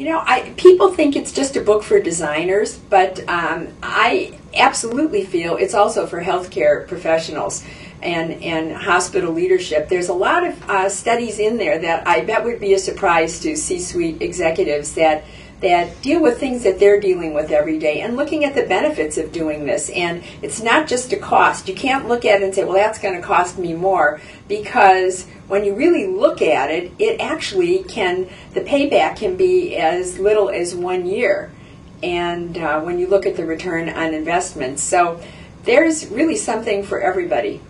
You know, I people think it's just a book for designers, but um, I absolutely feel it's also for healthcare professionals and and hospital leadership. There's a lot of uh, studies in there that I bet would be a surprise to C-suite executives that that deal with things that they're dealing with every day and looking at the benefits of doing this. And it's not just a cost. You can't look at it and say, well, that's going to cost me more because when you really look at it, it actually can, the payback can be as little as one year. And uh, when you look at the return on investment. So there's really something for everybody.